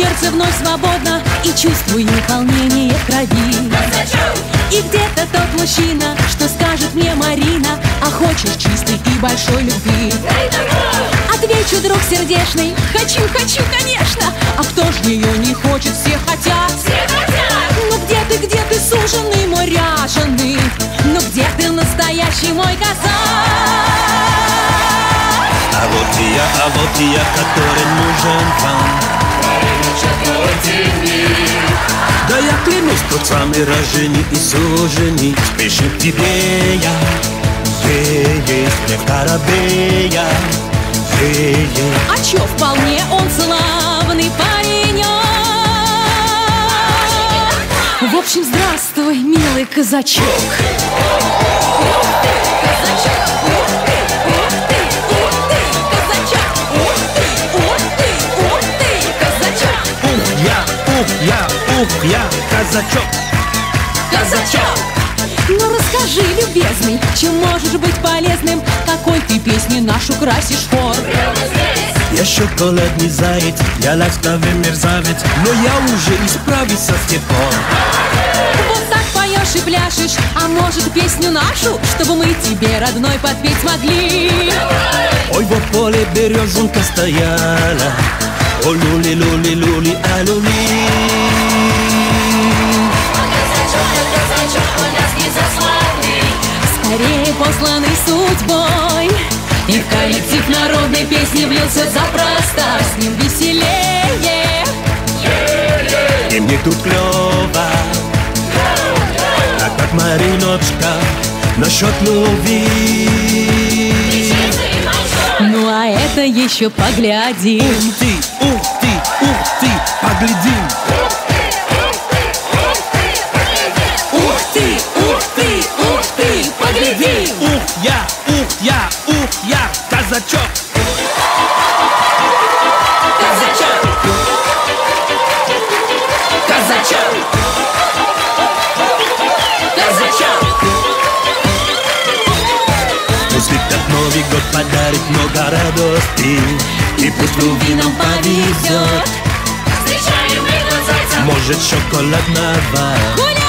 сердце вновь свободно И чувствую волнение в крови. И где-то тот мужчина, что скажет мне Марина А хочешь чистой и большой любви Отвечу, друг сердечный, хочу, хочу, конечно А кто ж ее не хочет, все хотят Все хотят Ну где ты, где ты, суженый мой ряженый? Ну где ты, настоящий мой казак? А вот я, а вот я, который нужен вам Да я клянусь, тот самый рожденный и суженый Спешит к тебе я. Есть мне в Тарабея А чё, вполне он славный паренек. В общем, здравствуй, милый казачок ух я, казачок. Казачок! Ну расскажи, любезный, чем можешь быть полезным? Какой ты песни нашу красишь хор? Я шоколадный заяц, я ласковый мерзавец Но я уже исправился с тех пор Вот так поешь и пляшешь, а может песню нашу Чтобы мы тебе, родной, подпеть могли Ой, во поле березонка стояла О, люли, люли, люли, а люли коллектив народной песни влился запросто. С ним веселее. И мне тут клёво. Так как Мариночка насчет любви. Ну а это еще поглядим. Ух ты, ух ты, ух ты, поглядим. Ух ты, ух ты, ух ты, поглядим. Ух я, ух я, казачок Казачок! Казачок! Казачок! Пусть этот Новый год подарит много радости И пусть любви нам повезет Встречаем мы зайца Может шоколадного Гуляй,